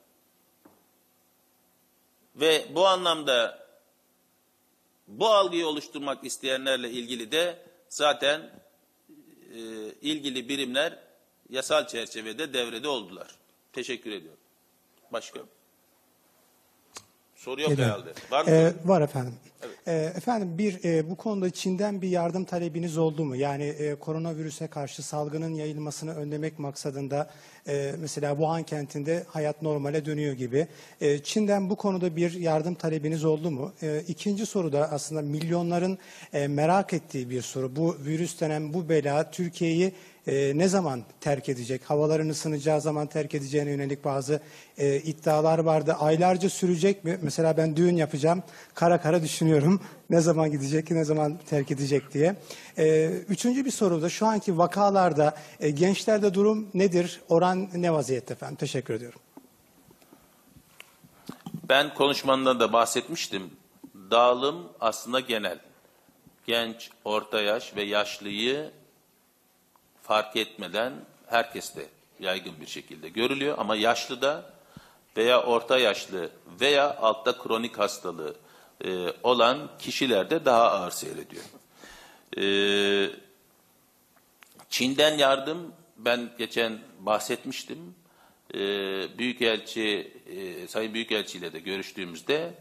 Ve bu anlamda bu algıyı oluşturmak isteyenlerle ilgili de zaten e, ilgili birimler yasal çerçevede devrede oldular. Teşekkür ediyorum. Başka? Soru yok Geliyorum. herhalde. Var mı? Ee, var efendim. Ee, efendim bir e, bu konuda Çin'den bir yardım talebiniz oldu mu? Yani e, koronavirüse karşı salgının yayılmasını önlemek maksadında e, mesela Wuhan kentinde hayat normale dönüyor gibi. E, Çin'den bu konuda bir yardım talebiniz oldu mu? E, ikinci soru da aslında milyonların e, merak ettiği bir soru. Bu virüs denen bu bela Türkiye'yi e, ne zaman terk edecek? Havaların ısınacağı zaman terk edeceğine yönelik bazı e, iddialar vardı. Aylarca sürecek mi? Mesela ben düğün yapacağım. Kara kara düşünüyorum. Ne zaman gidecek, ne zaman terk edecek diye. E, üçüncü bir soru da şu anki vakalarda e, gençlerde durum nedir? Oran ne vaziyette efendim? Teşekkür ediyorum. Ben konuşmamda da bahsetmiştim. Dağılım aslında genel. Genç, orta yaş ve yaşlıyı fark etmeden herkeste yaygın bir şekilde görülüyor. Ama yaşlı da veya orta yaşlı veya altta kronik hastalığı e, olan kişilerde daha ağır seyrediyor. E, Çin'den yardım ben geçen bahsetmiştim. E, Büyükelçi, e, Sayın Büyükelçi ile de görüştüğümüzde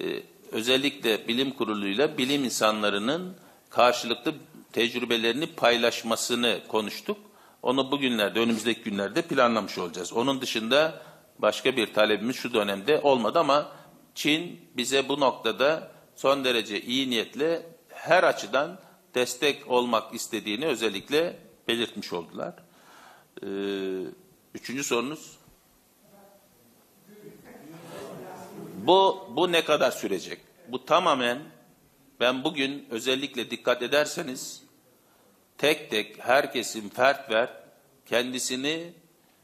e, özellikle bilim kuruluyla bilim insanlarının karşılıklı tecrübelerini paylaşmasını konuştuk. Onu bugünlerde, önümüzdeki günlerde planlamış olacağız. Onun dışında başka bir talebimiz şu dönemde olmadı ama Çin bize bu noktada son derece iyi niyetle her açıdan destek olmak istediğini özellikle belirtmiş oldular. Ee, üçüncü sorunuz? Bu, bu ne kadar sürecek? Bu tamamen ben bugün özellikle dikkat ederseniz tek tek herkesin fert ver kendisini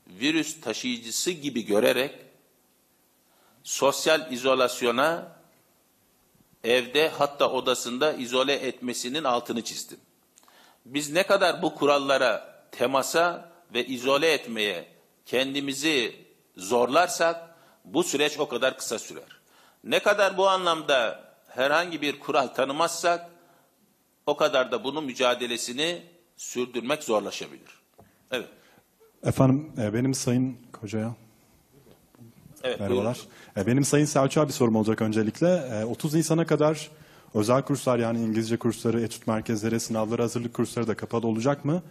virüs taşıyıcısı gibi görerek sosyal izolasyona evde hatta odasında izole etmesinin altını çizdim. Biz ne kadar bu kurallara temasa ve izole etmeye kendimizi zorlarsak bu süreç o kadar kısa sürer. Ne kadar bu anlamda herhangi bir kural tanımazsak o kadar da bunun mücadelesini sürdürmek zorlaşabilir. Evet. Efendim e, benim Sayın Koca'ya Evet. merhabalar. E, Benim Sayın Selçuk'a bir sorum olacak öncelikle. E, 30 Nisan'a kadar özel kurslar yani İngilizce kursları, etüt merkezleri, sınavlara hazırlık kursları da kapalı olacak mı?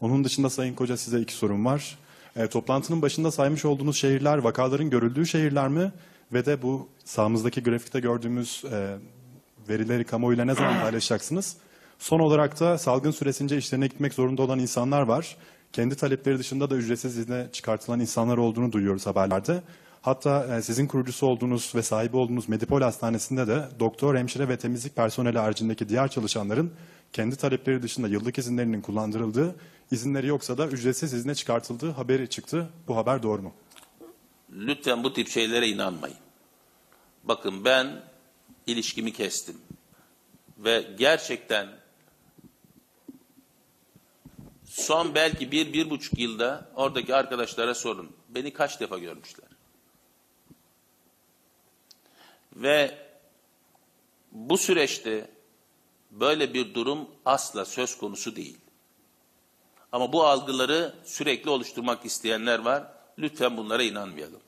Onun dışında Sayın Koca size iki sorum var. E, toplantının başında saymış olduğunuz şehirler vakaların görüldüğü şehirler mi? Ve de bu sağımızdaki grafikte gördüğümüz e, verileri kamuoyuyla ne zaman (clears throat) paylaşacaksınız? Son olarak da salgın süresince işlerine gitmek zorunda olan insanlar var. Kendi talepleri dışında da ücretsiz izne çıkartılan insanlar olduğunu duyuyoruz haberlerde. Hatta e, sizin kurucusu olduğunuz ve sahibi olduğunuz Medipol Hastanesi'nde de doktor, hemşire ve temizlik personeli haricindeki diğer çalışanların kendi talepleri dışında yıllık izinlerinin kullandırıldığı, izinleri yoksa da ücretsiz izne çıkartıldığı haberi çıktı. Bu haber doğru mu? Lütfen bu tip şeylere inanmayın. Bakın ben ilişkimi kestim. Ve gerçekten son belki bir, bir buçuk yılda oradaki arkadaşlara sorun. Beni kaç defa görmüşler? Ve bu süreçte böyle bir durum asla söz konusu değil. Ama bu algıları sürekli oluşturmak isteyenler var. Lütfen bunlara inanmayalım.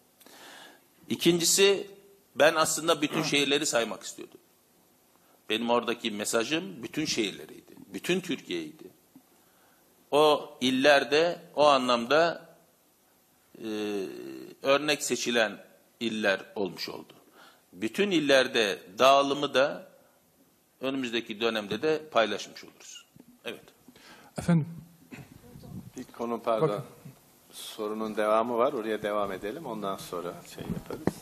İkincisi ben aslında bütün (clears throat) şehirleri saymak istiyordum. Benim oradaki mesajım bütün şehirleriydi. Bütün Türkiye'ydi. O illerde o anlamda e, örnek seçilen iller olmuş oldu. Bütün illerde dağılımı da önümüzdeki dönemde de paylaşmış oluruz. Evet. Efendim, Bir konu pardon. Sorunun devamı var. Oraya devam edelim. Ondan sonra şey yaparız.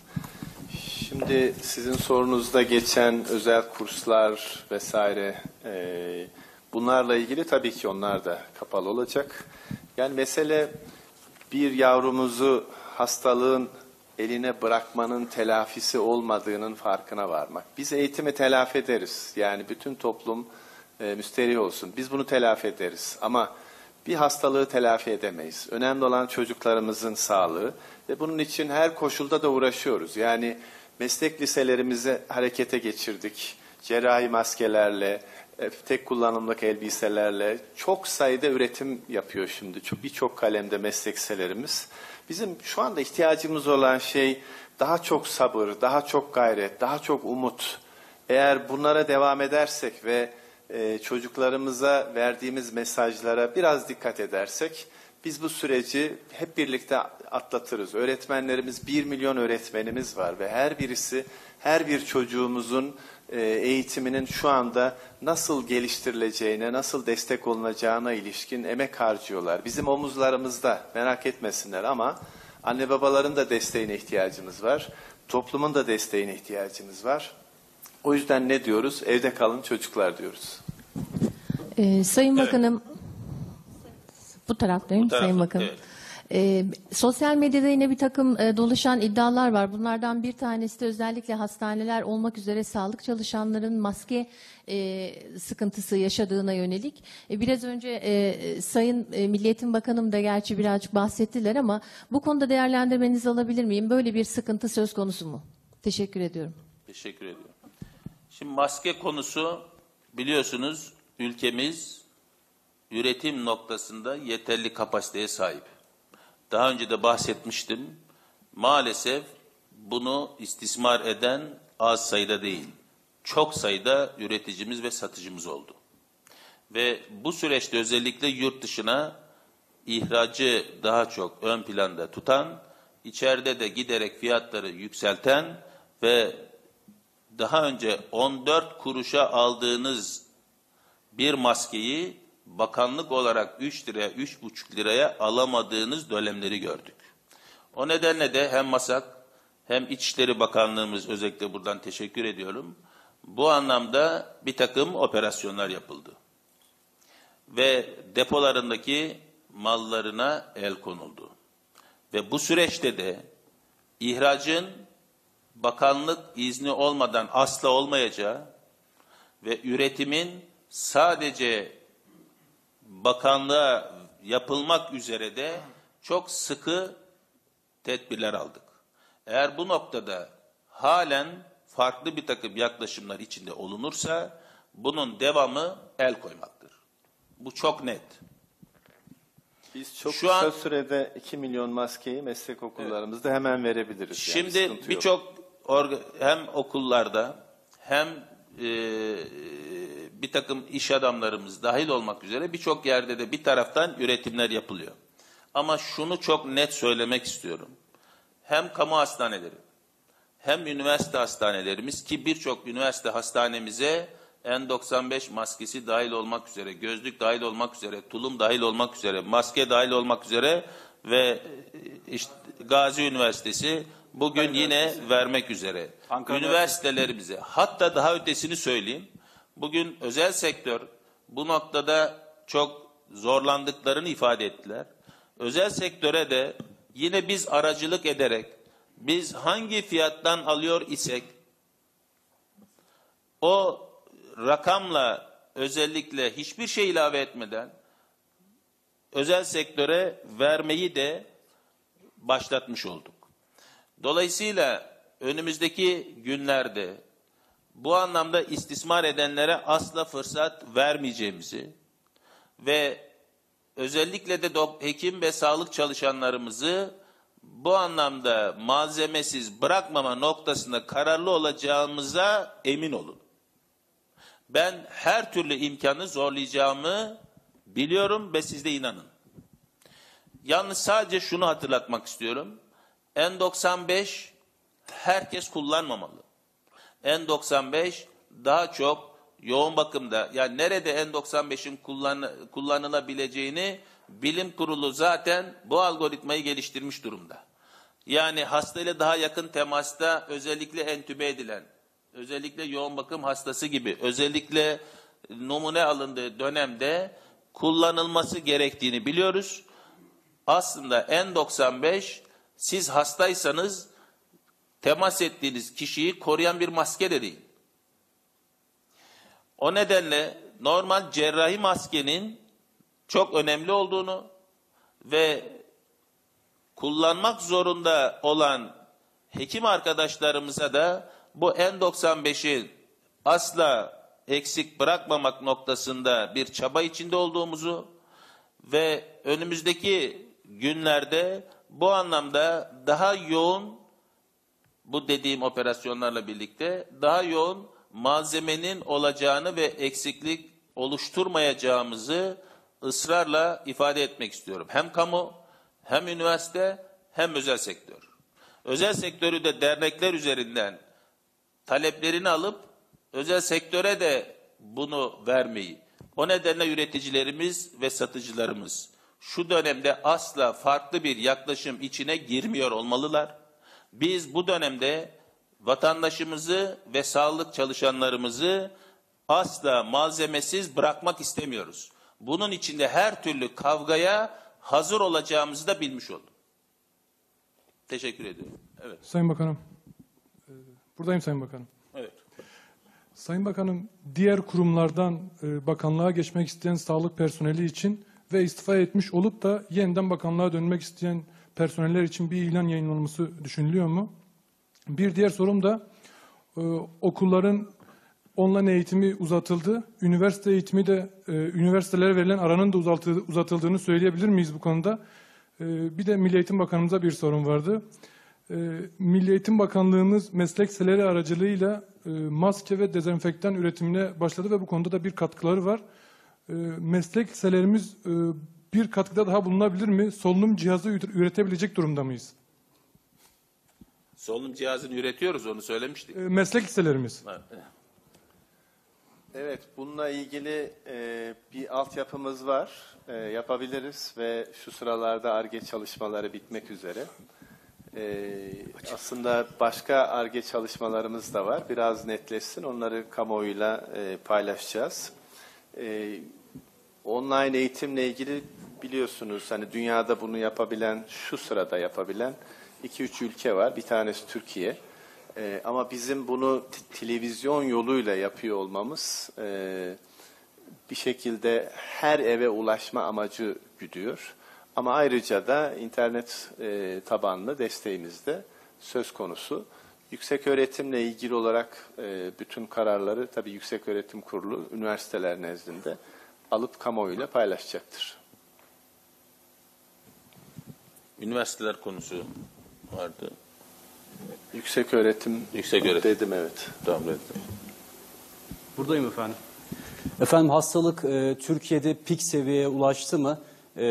Şimdi sizin sorunuzda geçen özel kurslar vesaire e, bunlarla ilgili tabii ki onlar da kapalı olacak. Yani mesele bir yavrumuzu hastalığın eline bırakmanın telafisi olmadığının farkına varmak. Biz eğitimi telafi ederiz. Yani bütün toplum e, müsterih olsun. Biz bunu telafi ederiz. Ama bir hastalığı telafi edemeyiz. Önemli olan çocuklarımızın sağlığı ve bunun için her koşulda da uğraşıyoruz. Yani meslek liselerimizi harekete geçirdik. Cerrahi maskelerle, e, tek kullanımlık elbiselerle çok sayıda üretim yapıyor şimdi. Çok birçok kalemde meslek liselerimiz. Bizim şu anda ihtiyacımız olan şey daha çok sabır, daha çok gayret, daha çok umut. Eğer bunlara devam edersek ve e, çocuklarımıza verdiğimiz mesajlara biraz dikkat edersek biz bu süreci hep birlikte atlatırız. Öğretmenlerimiz, bir milyon öğretmenimiz var ve her birisi, her bir çocuğumuzun eğitiminin şu anda nasıl geliştirileceğine, nasıl destek olunacağına ilişkin emek harcıyorlar. Bizim omuzlarımızda merak etmesinler ama anne babaların da desteğine ihtiyacımız var. Toplumun da desteğine ihtiyacımız var. O yüzden ne diyoruz? Evde kalın çocuklar diyoruz. Ee, Sayın Bakanım, bu taraftayım Bu tarafta, Sayın Bakanım. evet. Ee, sosyal medyada yine bir takım e, dolaşan iddialar var. Bunlardan bir tanesi de özellikle hastaneler olmak üzere sağlık çalışanların maske e, sıkıntısı yaşadığına yönelik. E, biraz önce e, Sayın e, Milli Eğitim Bakanım da gerçi birazcık bahsettiler ama bu konuda değerlendirmenizi alabilir miyim? Böyle bir sıkıntı söz konusu mu? Teşekkür ediyorum. Teşekkür ediyorum. Şimdi maske konusu biliyorsunuz ülkemiz üretim noktasında yeterli kapasiteye sahip. Daha önce de bahsetmiştim. Maalesef bunu istismar eden az sayıda değil. Çok sayıda üreticimiz ve satıcımız oldu. Ve bu süreçte özellikle yurt dışına ihracı daha çok ön planda tutan, içeride de giderek fiyatları yükselten ve daha önce 14 kuruşa aldığınız bir maskeyi bakanlık olarak 3 liraya, 3,5 liraya alamadığınız dönemleri gördük. O nedenle de hem MASAK hem İçişleri Bakanlığımız özellikle buradan teşekkür ediyorum. Bu anlamda bir takım operasyonlar yapıldı. Ve depolarındaki mallarına el konuldu. Ve bu süreçte de ihracın bakanlık izni olmadan asla olmayacağı ve üretimin sadece bakanlığa yapılmak üzere de çok sıkı tedbirler aldık. Eğer bu noktada halen farklı bir takım yaklaşımlar içinde olunursa bunun devamı el koymaktır. Bu çok net. Biz çok Şu kısa an- sürede 2 milyon maskeyi meslek okullarımızda hemen verebiliriz. Yani Şimdi yok. birçok hem okullarda hem e, bir takım iş adamlarımız dahil olmak üzere birçok yerde de bir taraftan üretimler yapılıyor. Ama şunu çok net söylemek istiyorum. Hem kamu hastaneleri hem üniversite hastanelerimiz ki birçok üniversite hastanemize N95 maskesi dahil olmak üzere, gözlük dahil olmak üzere, tulum dahil olmak üzere, maske dahil olmak üzere ve e, işte Gazi Üniversitesi bugün yine vermek üzere. Üniversitelerimize hatta daha ötesini söyleyeyim. Bugün özel sektör bu noktada çok zorlandıklarını ifade ettiler. Özel sektöre de yine biz aracılık ederek biz hangi fiyattan alıyor isek o rakamla özellikle hiçbir şey ilave etmeden özel sektöre vermeyi de başlatmış olduk. Dolayısıyla önümüzdeki günlerde bu anlamda istismar edenlere asla fırsat vermeyeceğimizi ve özellikle de hekim ve sağlık çalışanlarımızı bu anlamda malzemesiz bırakmama noktasında kararlı olacağımıza emin olun. Ben her türlü imkanı zorlayacağımı biliyorum ve siz de inanın. Yalnız sadece şunu hatırlatmak istiyorum. N95 herkes kullanmamalı. N95 daha çok yoğun bakımda yani nerede N95'in kullan, kullanılabileceğini bilim kurulu zaten bu algoritmayı geliştirmiş durumda. Yani hastayla daha yakın temasta özellikle entübe edilen, özellikle yoğun bakım hastası gibi, özellikle numune alındığı dönemde kullanılması gerektiğini biliyoruz. Aslında N95 siz hastaysanız temas ettiğiniz kişiyi koruyan bir maske de değil. O nedenle normal cerrahi maskenin çok önemli olduğunu ve kullanmak zorunda olan hekim arkadaşlarımıza da bu N95'i asla eksik bırakmamak noktasında bir çaba içinde olduğumuzu ve önümüzdeki günlerde bu anlamda daha yoğun bu dediğim operasyonlarla birlikte daha yoğun malzemenin olacağını ve eksiklik oluşturmayacağımızı ısrarla ifade etmek istiyorum. Hem kamu, hem üniversite, hem özel sektör. Özel sektörü de dernekler üzerinden taleplerini alıp özel sektöre de bunu vermeyi. O nedenle üreticilerimiz ve satıcılarımız şu dönemde asla farklı bir yaklaşım içine girmiyor olmalılar. Biz bu dönemde vatandaşımızı ve sağlık çalışanlarımızı asla malzemesiz bırakmak istemiyoruz. Bunun içinde her türlü kavgaya hazır olacağımızı da bilmiş oldum. Teşekkür ediyorum. Evet. Sayın Bakanım. e, Buradayım Sayın Bakanım. Evet. Sayın Bakanım, diğer kurumlardan e, bakanlığa geçmek isteyen sağlık personeli için ve istifa etmiş olup da yeniden bakanlığa dönmek isteyen personeller için bir ilan yayınlanması düşünülüyor mu? Bir diğer sorum da e, okulların online eğitimi uzatıldı. Üniversite eğitimi de e, üniversitelere verilen aranın da uzatıldı, uzatıldığını söyleyebilir miyiz bu konuda? E, bir de Milli Eğitim Bakanımıza bir sorum vardı. E, Milli Eğitim Bakanlığımız meslek seleri aracılığıyla e, maske ve dezenfektan üretimine başladı ve bu konuda da bir katkıları var. E, meslek liselerimiz e, bir katkıda daha bulunabilir mi? Solunum cihazı üret- üretebilecek durumda mıyız? Solunum cihazını üretiyoruz onu söylemiştik. E, meslek liselerimiz. Evet, bununla ilgili e, bir altyapımız var. E, yapabiliriz ve şu sıralarda ARGE çalışmaları bitmek üzere. E, aslında başka ARGE çalışmalarımız da var. Biraz netleşsin, onları kamuoyuyla e, paylaşacağız. E, online eğitimle ilgili biliyorsunuz hani dünyada bunu yapabilen, şu sırada yapabilen 2-3 ülke var. Bir tanesi Türkiye. Ee, ama bizim bunu televizyon yoluyla yapıyor olmamız e, bir şekilde her eve ulaşma amacı güdüyor. Ama ayrıca da internet e, tabanlı desteğimiz de söz konusu. Yüksek öğretimle ilgili olarak e, bütün kararları tabii Yüksek Öğretim Kurulu üniversiteler nezdinde alıp kamuoyuyla paylaşacaktır. Üniversiteler konusu vardı. Yüksek öğretim, Yüksek öğretim. dedim evet. Tamam evet. Buradayım efendim. Efendim hastalık e, Türkiye'de pik seviyeye ulaştı mı? E,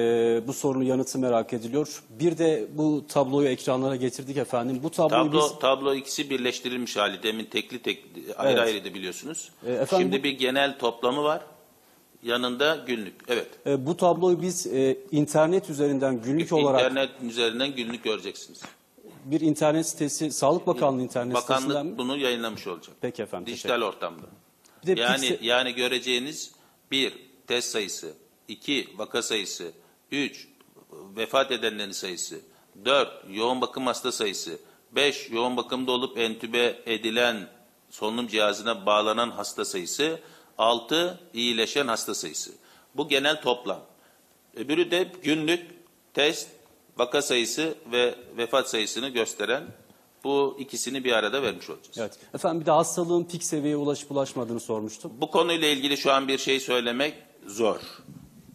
bu sorunun yanıtı merak ediliyor. Bir de bu tabloyu ekranlara getirdik efendim. Bu tabloyu Tablo, biz tablo ikisi birleştirilmiş hali. Demin tekli tek ayrı Evet. ayrı da biliyorsunuz. E, efendim Şimdi bu- bir genel toplamı var. Yanında günlük. Evet. e, bu tabloyu biz e, internet üzerinden günlük olarak İnternet üzerinden günlük göreceksiniz. bir internet sitesi Sağlık Bakanlığı internet sitesinden Bakanlık mi? bunu yayınlamış olacak. Peki efendim. Dijital ortamda. Bir de Yani pikse- yani göreceğiniz bir test sayısı, iki vaka sayısı, üç vefat edenlerin sayısı, dört yoğun bakım hasta sayısı, beş yoğun bakımda olup entübe edilen solunum cihazına bağlanan hasta sayısı, altı iyileşen hasta sayısı. Bu genel toplam. Öbürü de günlük test, vaka sayısı ve vefat sayısını gösteren bu ikisini bir arada vermiş olacağız. Evet. Efendim bir de hastalığın pik seviyeye ulaşıp ulaşmadığını sormuştum. Bu konuyla ilgili şu an bir şey söylemek zor.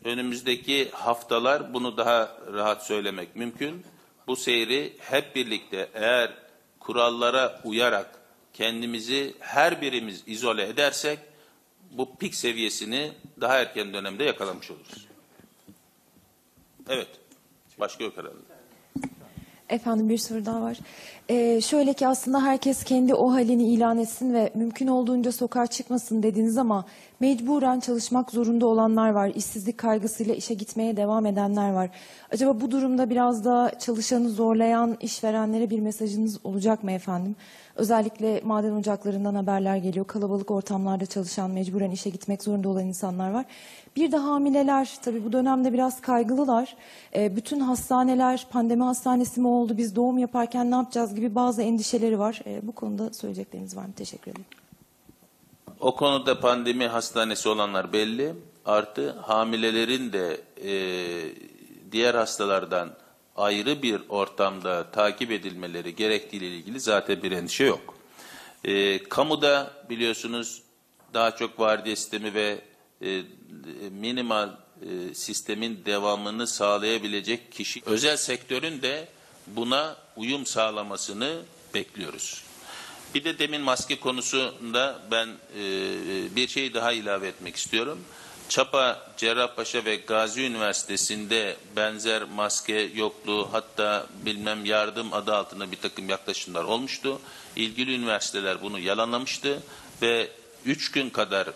Önümüzdeki haftalar bunu daha rahat söylemek mümkün. Bu seyri hep birlikte eğer kurallara uyarak kendimizi her birimiz izole edersek bu pik seviyesini daha erken dönemde yakalamış oluruz. Evet. Başka yok herhalde. Efendim bir soru daha var. Ee, şöyle ki aslında herkes kendi o halini ilan etsin ve mümkün olduğunca sokağa çıkmasın dediniz ama mecburen çalışmak zorunda olanlar var. İşsizlik kaygısıyla işe gitmeye devam edenler var. Acaba bu durumda biraz da çalışanı zorlayan işverenlere bir mesajınız olacak mı efendim? Özellikle maden ocaklarından haberler geliyor. Kalabalık ortamlarda çalışan, mecburen işe gitmek zorunda olan insanlar var. Bir de hamileler tabii bu dönemde biraz kaygılılar. Ee, bütün hastaneler pandemi hastanesi mi oldu, biz doğum yaparken ne yapacağız gibi bazı endişeleri var. E, bu konuda söyleyecekleriniz var mı? Teşekkür ederim. O konuda pandemi hastanesi olanlar belli. Artı hamilelerin de e, diğer hastalardan ayrı bir ortamda takip edilmeleri gerektiğiyle ilgili zaten bir endişe yok. E, kamuda biliyorsunuz daha çok vardiya sistemi ve e, minimal e, sistemin devamını sağlayabilecek kişi. Özel sektörün de buna uyum sağlamasını bekliyoruz. Bir de demin maske konusunda ben e, bir şey daha ilave etmek istiyorum. Çapa, Cerrahpaşa ve Gazi Üniversitesi'nde benzer maske yokluğu hatta bilmem yardım adı altında bir takım yaklaşımlar olmuştu. İlgili üniversiteler bunu yalanlamıştı ve üç gün kadar,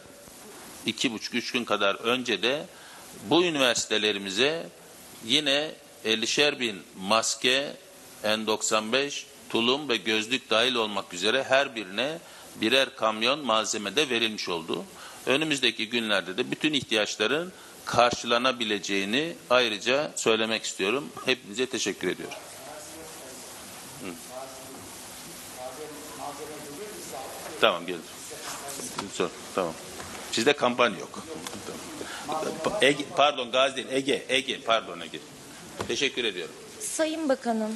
iki buçuk üç gün kadar önce de bu üniversitelerimize yine 50'şer bin maske, N95, tulum ve gözlük dahil olmak üzere her birine birer kamyon malzemede verilmiş oldu. Önümüzdeki günlerde de bütün ihtiyaçların karşılanabileceğini ayrıca söylemek istiyorum. Hepinize teşekkür ediyorum. Tamam geldim. Sor, tamam. Sizde kampanya yok. Ege, pardon Gazi değil, Ege, Ege, pardon Ege. Teşekkür ediyorum. Sayın Bakanım,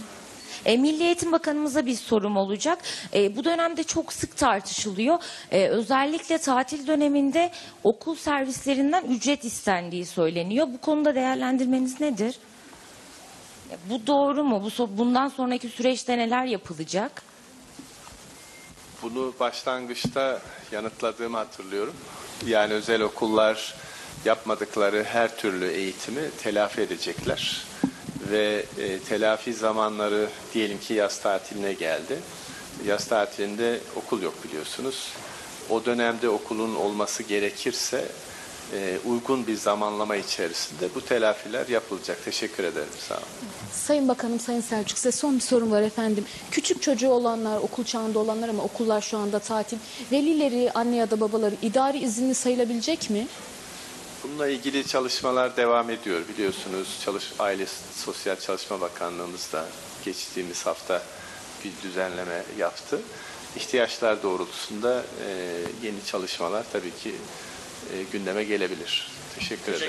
e, Milli Eğitim Bakanımıza bir sorum olacak. E, bu dönemde çok sık tartışılıyor. E, özellikle tatil döneminde okul servislerinden ücret istendiği söyleniyor. Bu konuda değerlendirmeniz nedir? E, Bu doğru mu? Bu so- bundan sonraki süreçte neler yapılacak? Bunu başlangıçta yanıtladığımı hatırlıyorum. Yani özel okullar yapmadıkları her türlü eğitimi telafi edecekler. Ve e, telafi zamanları diyelim ki yaz tatiline geldi. Yaz tatilinde okul yok biliyorsunuz. O dönemde okulun olması gerekirse e, uygun bir zamanlama içerisinde bu telafiler yapılacak. Teşekkür ederim. Sağ olun. Sayın Bakanım, Sayın Selçuk size son bir sorum var efendim. Küçük çocuğu olanlar, okul çağında olanlar ama okullar şu anda tatil. Velileri, anne ya da babaları idari izinli sayılabilecek mi? Bununla ilgili çalışmalar devam ediyor. Biliyorsunuz Çalış Aile Sosyal Çalışma Bakanlığımız da geçtiğimiz hafta bir düzenleme yaptı. İhtiyaçlar doğrultusunda e, yeni çalışmalar tabii ki gündeme gelebilir. Teşekkür ederim.